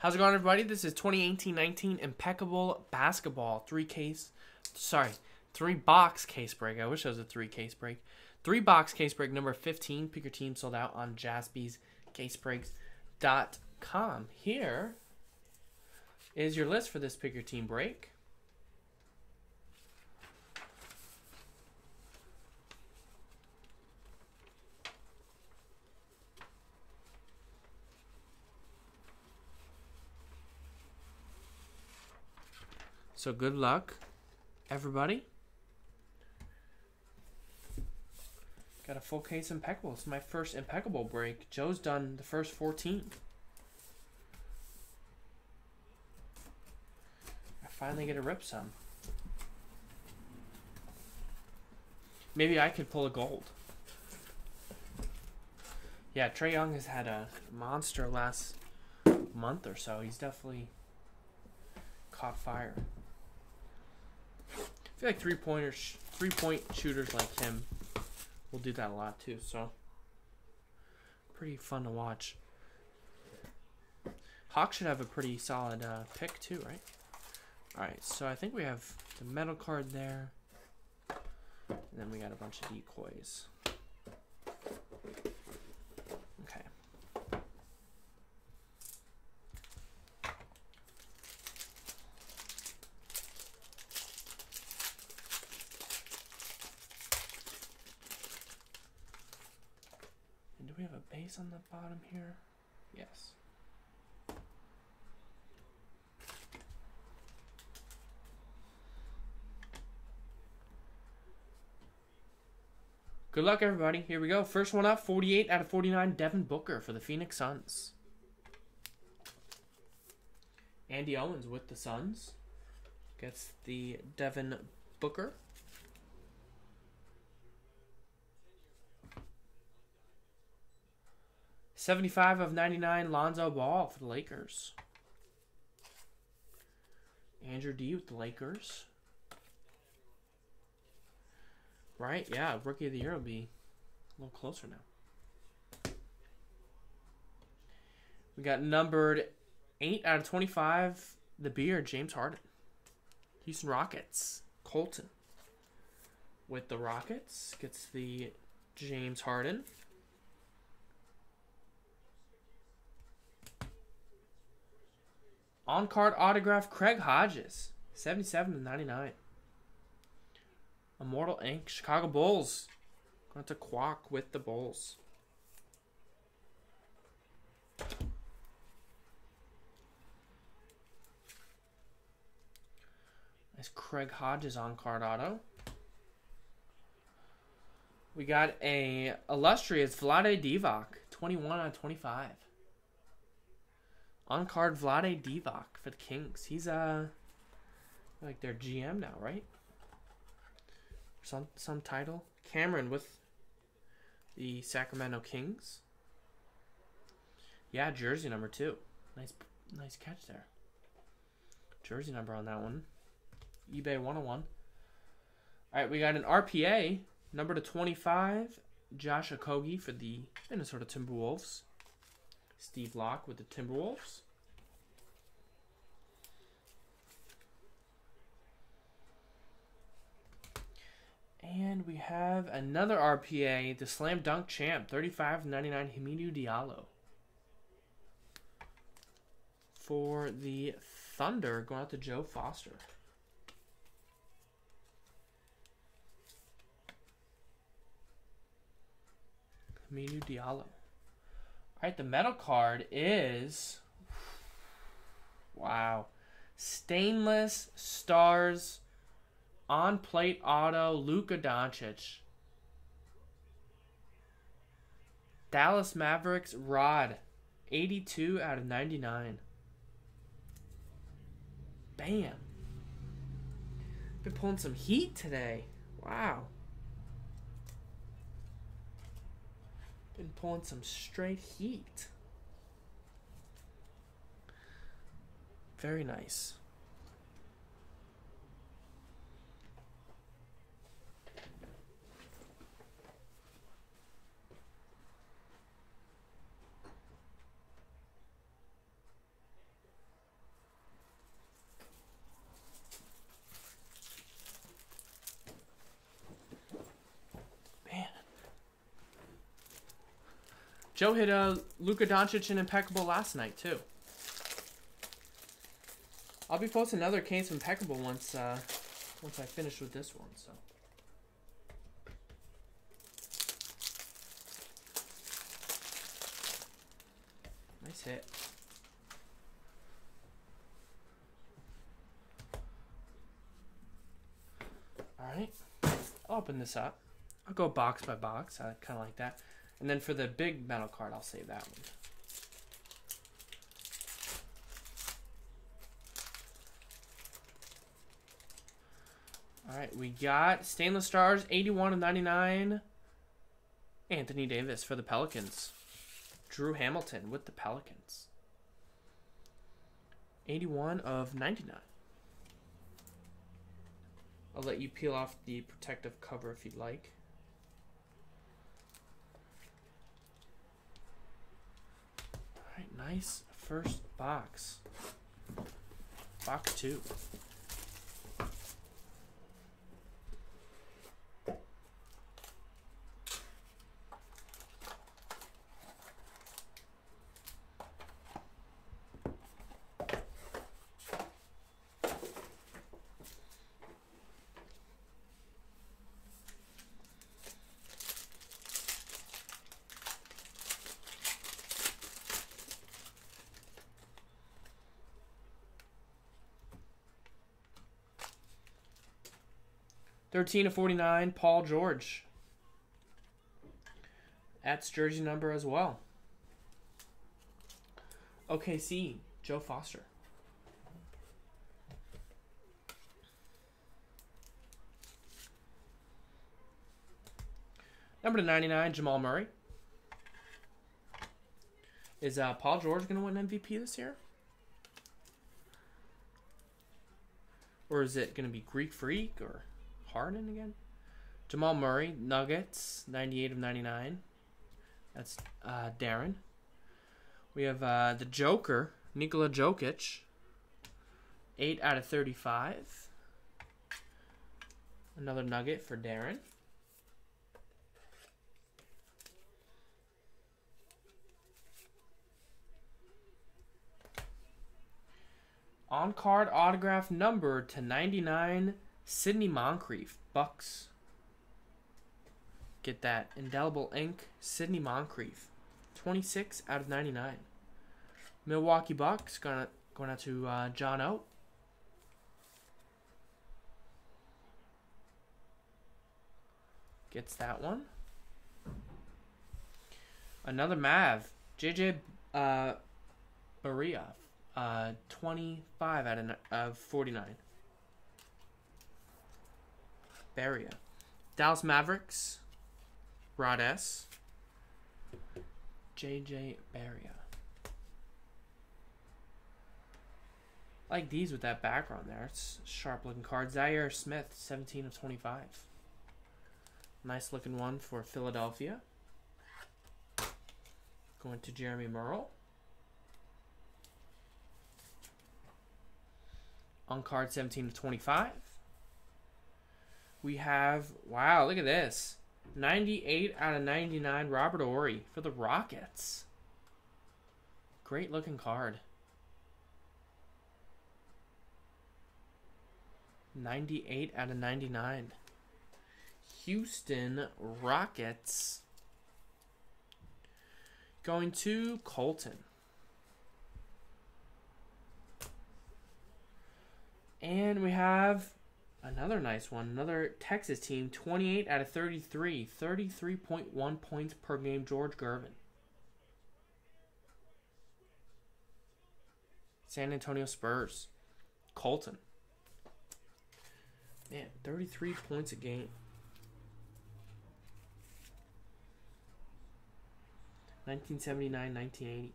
How's it going, everybody? This is 2018-19 Impeccable Basketball three case, sorry, three box case break. I wish it was a three case break. Three box case break number 15. Pick your team sold out on jaspyscasebreaks.com. Here is your list for this pick your team break. So good luck, everybody. Got a full case impeccable. It's my first impeccable break. Joe's done the first 14. I finally get to rip some. Maybe I could pull a gold. Yeah, Trae Young has had a monster last month or so. He's definitely caught fire. I feel like three pointers, three point shooters like him will do that a lot too. So pretty fun to watch. Hawk should have a pretty solid uh, pick too, right? All right, so I think we have the metal card there, and then we got a bunch of decoys. We have a base on the bottom here? Yes. Good luck, everybody. Here we go. First one up, 48 out of 49, Devin Booker for the Phoenix Suns. Andy Owens with the Suns. Gets the Devin Booker. 75 of 99, Lonzo Ball for the Lakers. Andrew D with the Lakers. Right? Yeah, Rookie of the Year will be a little closer now. We got numbered 8 out of 25, the Beard, James Harden. Houston Rockets, Colton. With the Rockets, gets the James Harden. On card autograph Craig Hodges, 77 to 99. Immortal Ink, Chicago Bulls. Going to Quack with the Bulls. Nice Craig Hodges on card auto. We got a illustrious Vlade Divac, 21 on 25. On card Vlade Divac for the Kings. He's uh like their GM now, right? Some some title. Cameron with the Sacramento Kings. Yeah, jersey number two. Nice nice catch there. Jersey number on that one. eBay 101. Alright, we got an RPA, number to 25, Josh Okogie for the Minnesota Timberwolves. Steve Locke with the Timberwolves. And we have another RPA, the Slam Dunk Champ, 35.99 Hamidou Diallo. For the Thunder, going out to Joe Foster. Hamidou Diallo. All right, the metal card is wow, stainless stars on plate auto Luka Doncic. Dallas Mavericks Rod, 82 out of 99. Bam. Been pulling some heat today. Wow. Pulling some straight heat. Very nice. Joe hit a Luka Doncic an impeccable last night too. I'll be posting another case impeccable once uh, once I finish with this one. So. Nice hit. Alright. I'll open this up. I'll go box by box. I kind of like that. And then for the big metal card, I'll save that one. All right, we got Stainless Stars, 81 of 99. Anthony Davis for the Pelicans. Drew Hamilton with the Pelicans. 81 of 99. I'll let you peel off the protective cover if you'd like. Alright, nice first box. Box two. 13 to 49, Paul George. That's jersey number as well. OKC, Joe Foster. Number to 99, Jamal Murray. Is uh, Paul George going to win MVP this year? Or is it going to be Greek Freak or Harden again? Jamal Murray, Nuggets, 98 of 99. That's uh, Darren. We have uh, the Joker, Nikola Jokic, 8 out of 35. Another nugget for Darren. On card autograph number to 99 Sidney Moncrief, Bucks. Get that. Indelible ink, Sidney Moncrief. 26 out of 99. Milwaukee Bucks, going to going out to uh, John O. Gets that one. Another Mav, JJ uh, Barea, uh, 25 out of, of 49. Barea. Dallas Mavericks, Rod S. JJ Barea. I like these with that background there. It's sharp looking card. Zhaire Smith, 17 of 25. Nice looking one for Philadelphia. Going to Jeremy Merle. On card 17 to 25 we have, wow, look at this. 98 out of 99, Robert Horry for the Rockets. Great looking card. 98 out of 99. Houston Rockets. Going to Colton. And we have Another nice one. Another Texas team. 28 out of 33. 33.1 points per game. George Gervin. San Antonio Spurs. Colton. Man, 33 points a game. 1979, 1980.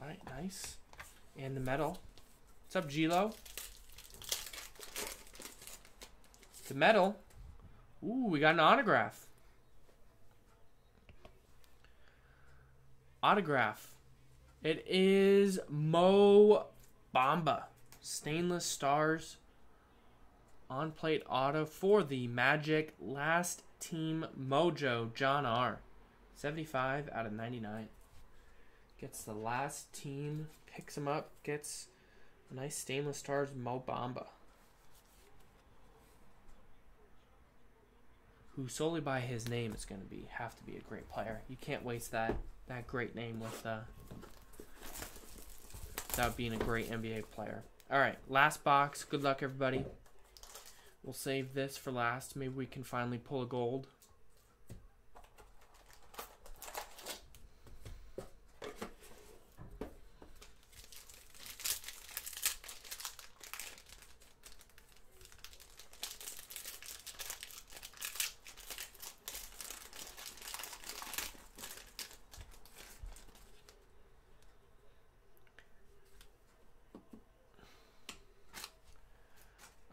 All right, nice. And the medal. What's up, Gilo? The medal. Ooh, we got an autograph. Autograph. It is Mo Bamba. Stainless stars. On plate auto for the Magic. Last Team Mojo John R. 75 out of 99. Gets the last team, picks him up, gets nice stainless stars Mo Bamba. Who solely by his name is going to be have to be a great player. You can't waste that that great name with uh, without being a great NBA player. All right, last box. Good luck, everybody. We'll save this for last. Maybe we can finally pull a gold.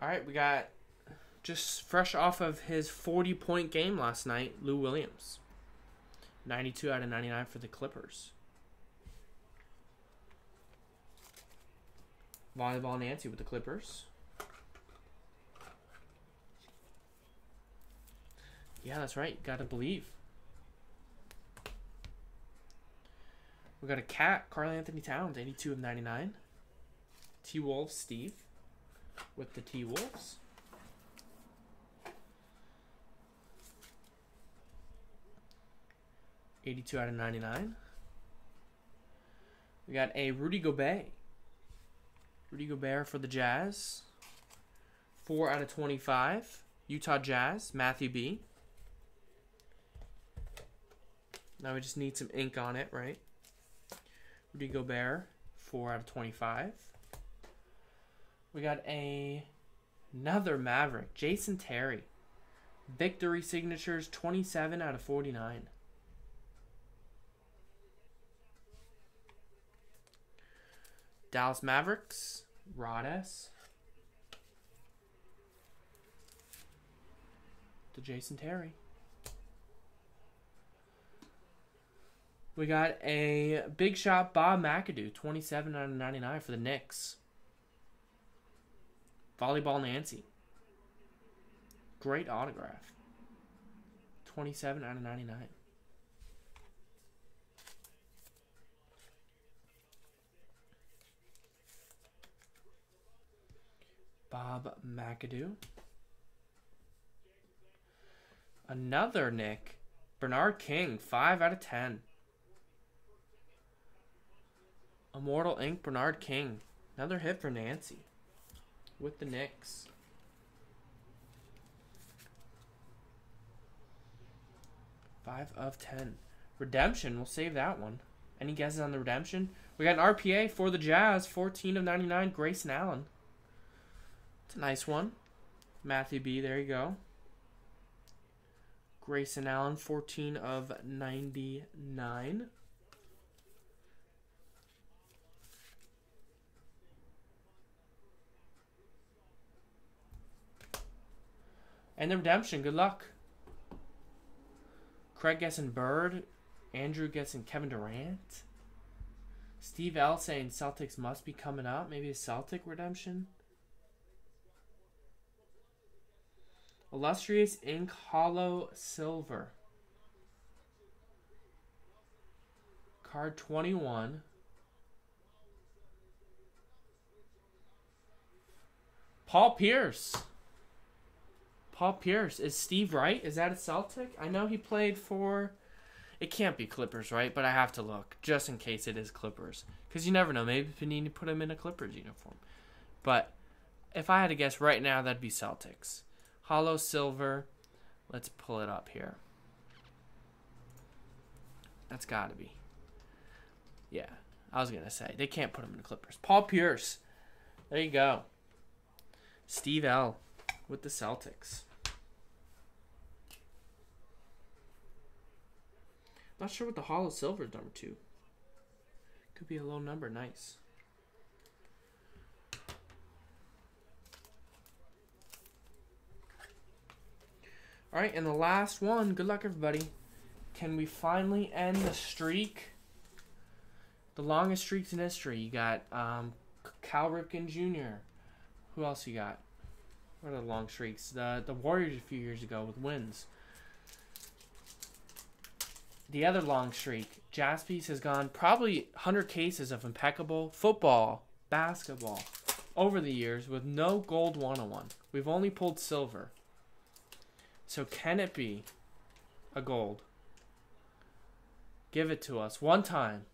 All right, we got just fresh off of his 40 point game last night, Lou Williams. 92 out of 99 for the Clippers. Volleyball Nancy with the Clippers. Yeah, that's right. Got to believe. We got a KAT, Carl Anthony Towns, 82 of 99. T Wolves, Steve with the T Wolves. Eighty-two out of ninety-nine. We got a Rudy Gobert. Rudy Gobert for the Jazz. Four out of twenty-five. Utah Jazz. Matthew B. Now we just need some ink on it, right? Rudy Gobert. Four out of twenty-five. We got a another Maverick, Jason Terry. Victory signatures 27 out of 49. Dallas Mavericks, Rod S. To Jason Terry. We got a big shot Bob McAdoo, 27 out of 99 for the Knicks. Volleyball Nancy. Great autograph. 27 out of 99. Bob McAdoo. Another Knick. Bernard King, 5 out of 10. Immortal Ink, Bernard King. Another hit for Nancy with the Knicks. Five of ten. Redemption, we'll save that one. Any guesses on the redemption? We got an RPA for the Jazz, 14 of 99, Grayson Allen. It's a nice one. Matthew B, there you go. Grayson Allen, 14 of 99. And the redemption, good luck. Craig guessing Bird. Andrew guessing Kevin Durant. Steve L saying Celtics must be coming up. Maybe a Celtic redemption. Illustrious Ink Holo Silver. Card 21. Paul Pierce. Paul Pierce. Is Steve right? Is that a Celtic? I know he played for. It can't be Clippers, right? But I have to look just in case it is Clippers, because you never know. Maybe Panini put him in a Clippers uniform. But if I had to guess right now, that'd be Celtics. Holo silver. Let's pull it up here. That's got to be. Yeah, I was gonna say they can't put him in the Clippers. Paul Pierce. There you go. Steve L with the Celtics. Not sure what the Holo Silver is number two. Could be a low number. Nice. All right, and the last one. Good luck, everybody. Can we finally end the streak? The longest streaks in history. You got um, Cal Ripken Jr. Who else you got? Are the long streaks? The the Warriors a few years ago with wins. the other long streak. Jaspys has gone probably 100 cases of impeccable football, basketball over the years with no gold 101. We've only pulled silver. So can it be a gold? Give it to us one time.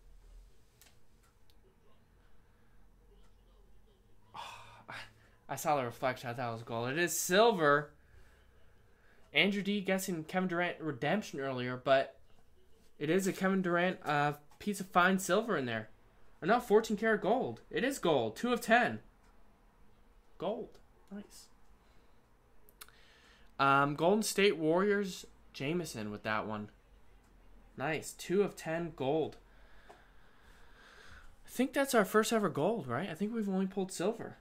I saw the reflection. I thought it was gold. It is silver. Andrew D guessing Kevin Durant redemption earlier, but it is a Kevin Durant uh, piece of fine silver in there. Or not 14 karat gold. It is gold. 2 of 10. Gold. Nice. Um, Golden State Warriors, Jameson with that one. Nice. 2 of 10 gold. I think that's our first ever gold, right? I think we've only pulled silver.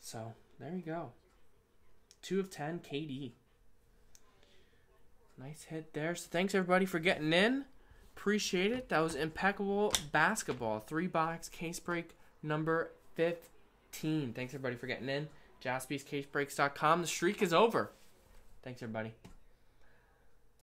So, there you go. 2 of 10 KD. Nice hit there. So, thanks everybody for getting in. Appreciate it. That was impeccable basketball. Three box case break number 15. Thanks everybody for getting in. JaspysCaseBreaks.com. The streak is over. Thanks everybody.